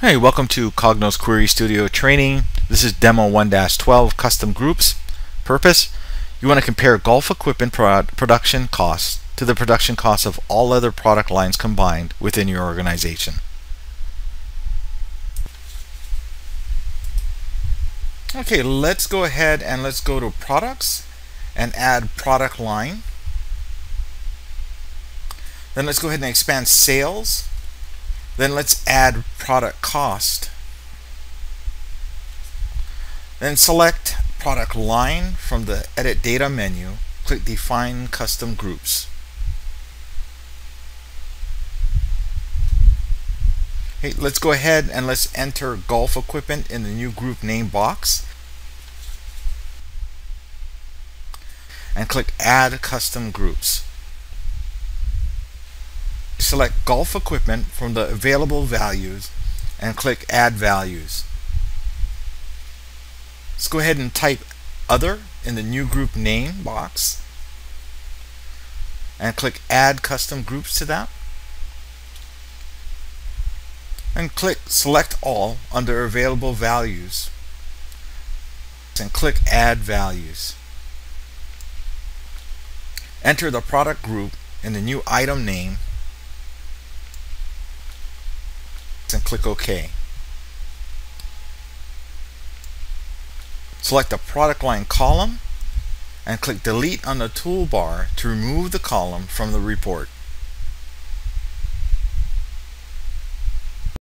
Hey, welcome to Cognos Query Studio training. This is demo 1-12 custom groups. Purpose, you want to compare golf equipment production costs to the production costs of all other product lines combined within your organization. Okay, let's go ahead and let's go to products and add product line. Then let's go ahead and expand sales then let's add product cost. Then select product line from the edit data menu. Click define custom groups. Okay, let's go ahead and let's enter golf equipment in the new group name box. And click add custom groups select golf equipment from the available values and click add values. Let's go ahead and type other in the new group name box and click add custom groups to that and click select all under available values and click add values. Enter the product group in the new item name and click OK. Select the product line column and click delete on the toolbar to remove the column from the report.